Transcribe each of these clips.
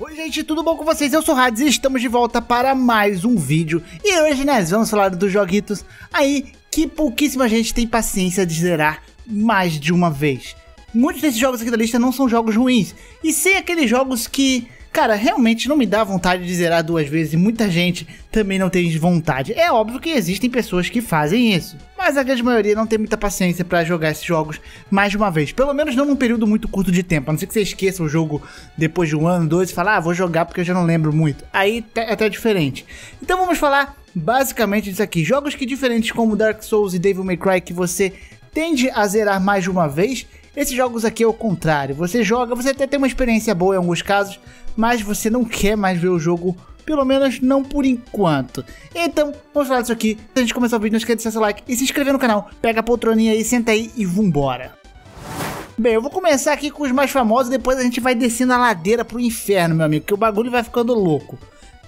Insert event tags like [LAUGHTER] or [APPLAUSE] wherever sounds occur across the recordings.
Oi gente, tudo bom com vocês? Eu sou o Hades e estamos de volta para mais um vídeo E hoje nós vamos falar dos joguitos aí que pouquíssima gente tem paciência de zerar mais de uma vez Muitos desses jogos aqui da lista não são jogos ruins E sim aqueles jogos que Cara, realmente não me dá vontade de zerar duas vezes e muita gente também não tem vontade. É óbvio que existem pessoas que fazem isso, mas a grande maioria não tem muita paciência para jogar esses jogos mais de uma vez. Pelo menos não num período muito curto de tempo. A não ser que você esqueça o jogo depois de um ano, dois e fala, ah, vou jogar porque eu já não lembro muito. Aí é até diferente. Então vamos falar basicamente disso aqui. Jogos que diferentes como Dark Souls e Devil May Cry que você tende a zerar mais de uma vez esses jogos aqui é o contrário. Você joga, você até tem uma experiência boa em alguns casos, mas você não quer mais ver o jogo pelo menos não por enquanto. Então, vamos falar disso aqui. Se a gente começar o vídeo, não esqueça de deixar seu like e se inscrever no canal. Pega a poltroninha aí, senta aí e vambora. Bem, eu vou começar aqui com os mais famosos, depois a gente vai descendo a ladeira pro inferno, meu amigo, que o bagulho vai ficando louco.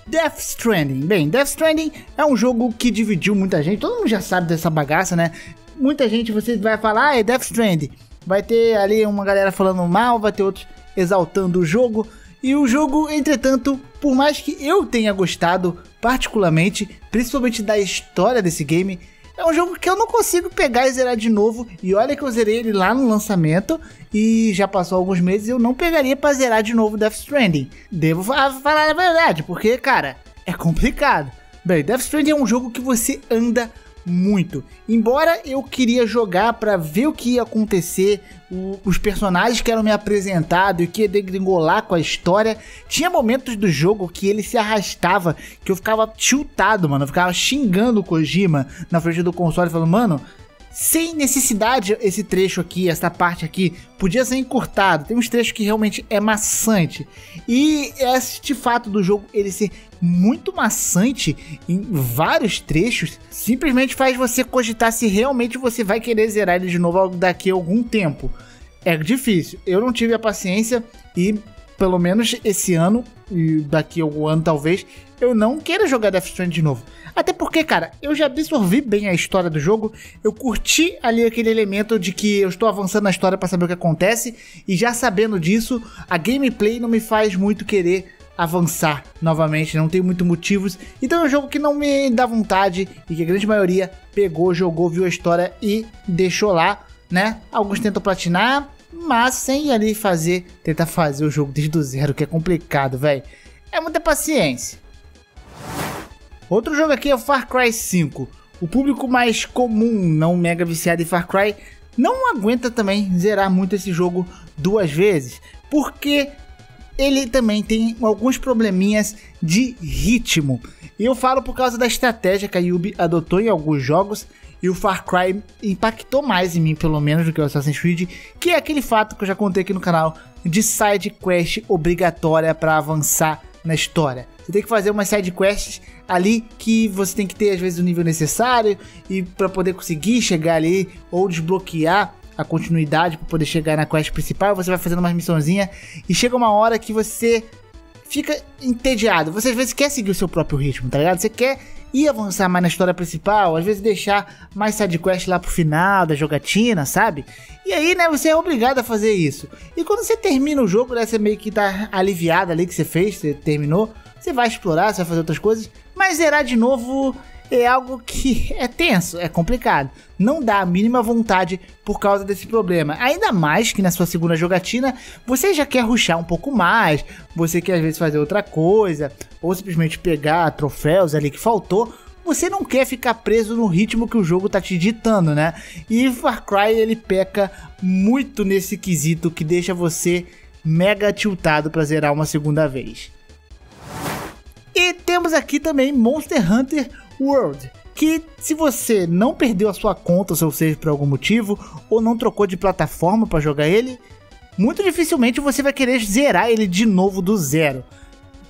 Death Stranding. Bem, Death Stranding é um jogo que dividiu muita gente, todo mundo já sabe dessa bagaça, né? Muita gente, você vai falar, ah, é Death Stranding. Vai ter ali uma galera falando mal, vai ter outros exaltando o jogo. E o jogo, entretanto, por mais que eu tenha gostado particularmente, principalmente da história desse game, é um jogo que eu não consigo pegar e zerar de novo. E olha que eu zerei ele lá no lançamento e já passou alguns meses eu não pegaria para zerar de novo Death Stranding. Devo falar a verdade, porque, cara, é complicado. Bem, Death Stranding é um jogo que você anda muito. Embora eu queria jogar para ver o que ia acontecer, o, os personagens que eram me apresentados e que ia degringolar com a história, tinha momentos do jogo que ele se arrastava, que eu ficava tiltado, mano. Eu ficava xingando o Kojima na frente do console, falando, mano, sem necessidade esse trecho aqui, essa parte aqui, podia ser encurtado. Tem uns trechos que realmente é maçante. E este fato do jogo ele ser muito maçante em vários trechos, simplesmente faz você cogitar se realmente você vai querer zerar ele de novo daqui a algum tempo. É difícil. Eu não tive a paciência e pelo menos esse ano e daqui a algum ano talvez, eu não quero jogar Death Stranding de novo. Até porque, cara, eu já absorvi bem a história do jogo, eu curti ali aquele elemento de que eu estou avançando na história para saber o que acontece, e já sabendo disso, a gameplay não me faz muito querer avançar novamente, não tem muito motivos. Então é um jogo que não me dá vontade e que a grande maioria pegou, jogou, viu a história e deixou lá, né? Alguns tentam platinar, mas sem ali fazer, tentar fazer o jogo desde o zero, que é complicado, velho. É muita paciência. Outro jogo aqui é o Far Cry 5. O público mais comum, não mega viciado em Far Cry, não aguenta também zerar muito esse jogo duas vezes, porque ele também tem alguns probleminhas de ritmo. E eu falo por causa da estratégia que a Yubi adotou em alguns jogos e o Far Cry impactou mais em mim, pelo menos, do que o Assassin's Creed, que é aquele fato que eu já contei aqui no canal de side quest obrigatória para avançar na história. Você tem que fazer umas side quests ali que você tem que ter às vezes o nível necessário e para poder conseguir chegar ali ou desbloquear a continuidade para poder chegar na quest principal, você vai fazendo uma missãozinha e chega uma hora que você fica entediado. Você às vezes quer seguir o seu próprio ritmo, tá ligado? Você quer ir avançar mais na história principal, às vezes deixar mais sidequest lá pro final da jogatina, sabe? E aí, né, você é obrigado a fazer isso. E quando você termina o jogo, né, você meio que tá aliviado ali que você fez, você terminou, você vai explorar, você vai fazer outras coisas, mas zerar de novo é algo que [LAUGHS] é tenso, é complicado. Não dá a mínima vontade por causa desse problema. Ainda mais que na sua segunda jogatina você já quer ruxar um pouco mais, você quer às vezes fazer outra coisa, ou simplesmente pegar troféus ali que faltou. Você não quer ficar preso no ritmo que o jogo tá te ditando, né? E Far Cry ele peca muito nesse quesito que deixa você mega tiltado para zerar uma segunda vez. E temos aqui também Monster Hunter World, que se você não perdeu a sua conta, ou seja, por algum motivo, ou não trocou de plataforma para jogar ele, muito dificilmente você vai querer zerar ele de novo do zero.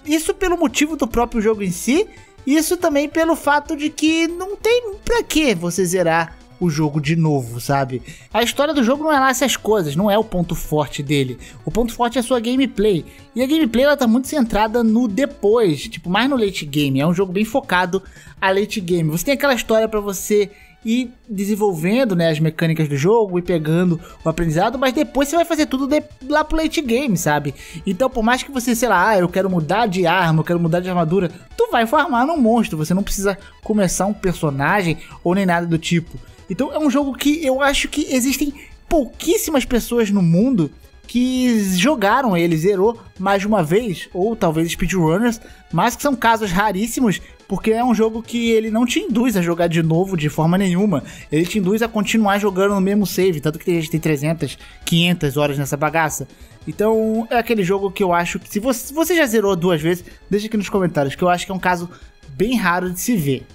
Isso pelo motivo do próprio jogo em si, isso também pelo fato de que não tem pra que você zerar o jogo de novo, sabe? A história do jogo não é lá essas coisas, não é o ponto forte dele. O ponto forte é a sua gameplay. E a gameplay ela tá muito centrada no depois, tipo, mais no late game. É um jogo bem focado a late game. Você tem aquela história para você e desenvolvendo né, as mecânicas do jogo e pegando o aprendizado, mas depois você vai fazer tudo de, lá pro late game, sabe? Então, por mais que você, sei lá, ah, eu quero mudar de arma, eu quero mudar de armadura, tu vai farmar no monstro, você não precisa começar um personagem ou nem nada do tipo. Então, é um jogo que eu acho que existem pouquíssimas pessoas no mundo que jogaram ele, zerou mais de uma vez, ou talvez speedrunners, mas que são casos raríssimos, porque é um jogo que ele não te induz a jogar de novo de forma nenhuma. Ele te induz a continuar jogando no mesmo save, tanto que tem gente tem 300, 500 horas nessa bagaça. Então, é aquele jogo que eu acho que se você, se você já zerou duas vezes, deixa aqui nos comentários, que eu acho que é um caso bem raro de se ver.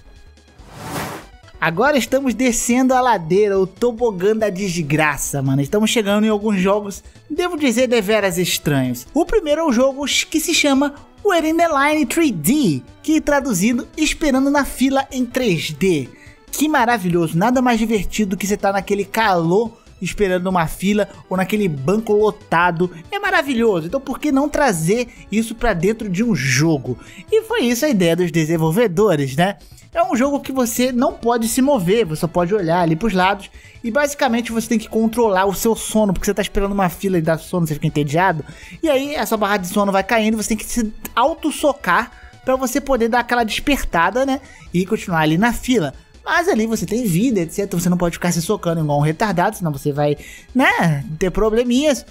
Agora estamos descendo a ladeira, o tobogã da desgraça, mano. Estamos chegando em alguns jogos, devo dizer, deveras estranhos. O primeiro é um jogo que se chama Waiting the Line 3D, que traduzindo, esperando na fila em 3D. Que maravilhoso, nada mais divertido que você estar tá naquele calor esperando uma fila ou naquele banco lotado. É maravilhoso. Então por que não trazer isso para dentro de um jogo? E foi isso a ideia dos desenvolvedores, né? É um jogo que você não pode se mover, você só pode olhar ali pros lados e basicamente você tem que controlar o seu sono, porque você tá esperando uma fila e dá sono, você fica entediado. E aí a sua barra de sono vai caindo, você tem que se auto-socar para você poder dar aquela despertada, né? E continuar ali na fila. Mas ali você tem vida, etc. Você não pode ficar se socando igual um retardado, senão você vai, né, ter probleminhas.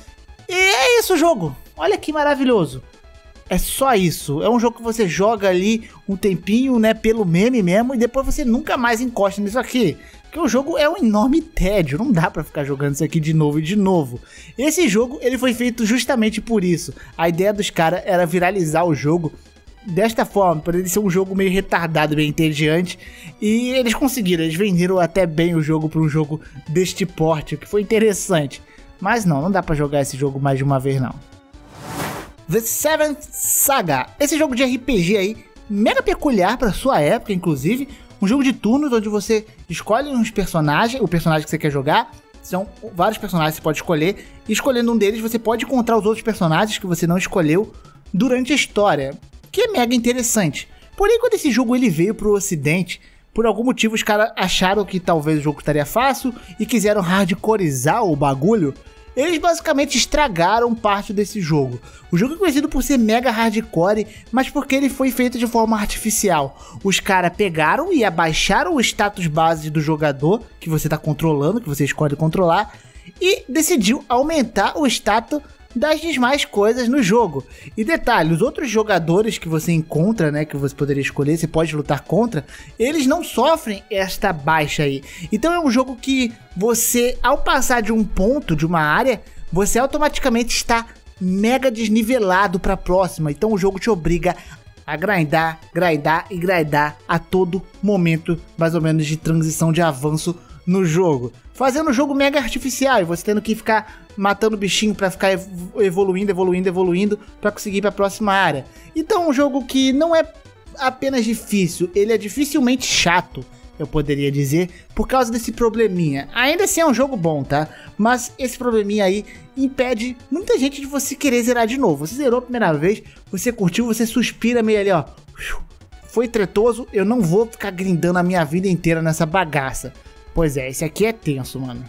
E é isso o jogo. Olha que maravilhoso. É só isso. É um jogo que você joga ali um tempinho, né, pelo meme mesmo, e depois você nunca mais encosta nisso aqui. Porque o jogo é um enorme tédio, não dá para ficar jogando isso aqui de novo e de novo. Esse jogo, ele foi feito justamente por isso. A ideia dos caras era viralizar o jogo desta forma, para ele ser um jogo meio retardado, bem entediante. E eles conseguiram, eles venderam até bem o jogo para um jogo deste porte, o que foi interessante. Mas não, não dá para jogar esse jogo mais de uma vez não. The Seventh Saga. Esse jogo de RPG aí, mega peculiar para sua época, inclusive. Um jogo de turnos onde você escolhe uns personagens, o personagem que você quer jogar. São vários personagens que você pode escolher. E escolhendo um deles, você pode encontrar os outros personagens que você não escolheu durante a história. Que é mega interessante. Porém, quando esse jogo ele veio pro ocidente, por algum motivo os caras acharam que talvez o jogo estaria fácil e quiseram hardcoreizar o bagulho. Eles basicamente estragaram parte desse jogo. O jogo é conhecido por ser mega hardcore, mas porque ele foi feito de forma artificial. Os caras pegaram e abaixaram o status base do jogador que você está controlando, que você escolhe controlar, e decidiu aumentar o status das demais coisas no jogo. E detalhe, os outros jogadores que você encontra, né, que você poderia escolher, você pode lutar contra, eles não sofrem esta baixa aí. Então é um jogo que você, ao passar de um ponto, de uma área, você automaticamente está mega desnivelado para a próxima. Então o jogo te obriga a grindar, grindar e grindar a todo momento, mais ou menos de transição de avanço no jogo. Fazendo o jogo mega artificial você tendo que ficar matando bichinho para ficar evoluindo, evoluindo, evoluindo para conseguir ir para a próxima área. Então, um jogo que não é apenas difícil, ele é dificilmente chato, eu poderia dizer, por causa desse probleminha. Ainda assim é um jogo bom, tá? Mas esse probleminha aí impede muita gente de você querer zerar de novo. Você zerou a primeira vez, você curtiu, você suspira meio ali, ó. Foi tretoso, eu não vou ficar grindando a minha vida inteira nessa bagaça. Pois é, esse aqui é tenso, mano.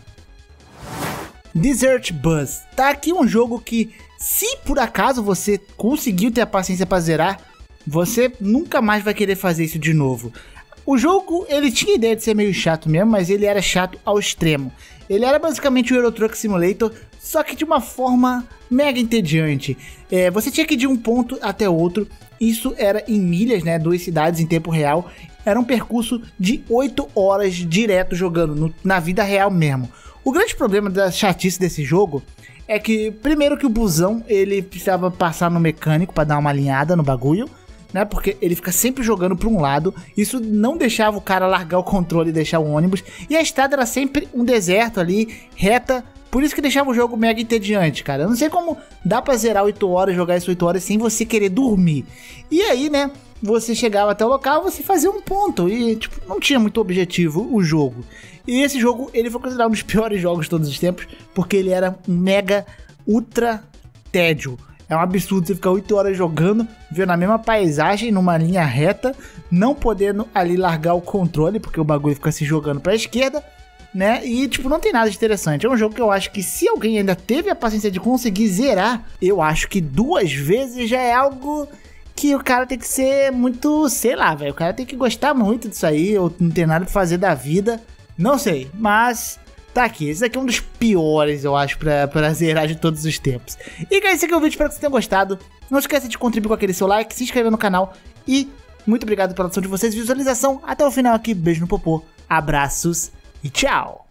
Desert Bus. Tá aqui um jogo que, se por acaso você conseguiu ter a paciência para zerar, você nunca mais vai querer fazer isso de novo. O jogo, ele tinha ideia de ser meio chato mesmo, mas ele era chato ao extremo. Ele era basicamente o Euro Truck Simulator, só que de uma forma mega entediante. É, você tinha que ir de um ponto até outro, isso era em milhas, né, duas cidades em tempo real. Era um percurso de 8 horas direto jogando, no, na vida real mesmo. O grande problema da chatice desse jogo é que, primeiro que o busão, ele precisava passar no mecânico para dar uma alinhada no bagulho, né? Porque ele fica sempre jogando para um lado. Isso não deixava o cara largar o controle e deixar o ônibus. E a estrada era sempre um deserto ali, reta. Por isso que deixava o jogo mega entediante, cara. Eu não sei como dá pra zerar 8 horas, jogar isso 8 horas sem você querer dormir. E aí, né? Você chegava até o local, você fazia um ponto. E, tipo, não tinha muito objetivo o jogo. E esse jogo, ele foi considerado um dos [LAUGHS] piores jogos de todos os tempos, porque ele era mega ultra tédio. É um absurdo você ficar 8 horas jogando, vendo a mesma paisagem numa linha reta, não podendo ali largar o controle, porque o bagulho fica se jogando pra esquerda, né? E, tipo, não tem nada de interessante. É um jogo que eu acho que se alguém ainda teve a paciência de conseguir zerar, eu acho que duas vezes já é algo que o cara tem que ser muito, sei lá, velho. O cara tem que gostar muito disso aí, ou não ter nada pra fazer da vida. Não sei, mas tá aqui. Esse aqui é um dos piores, eu acho, pra, pra zerar de todos os tempos. E, galera, esse aqui é o vídeo, espero que vocês tenham gostado. Não esqueça de contribuir com aquele seu like, se inscrever no canal e muito obrigado pela atenção de vocês, visualização. Até o final aqui, beijo no popô, abraços e tchau!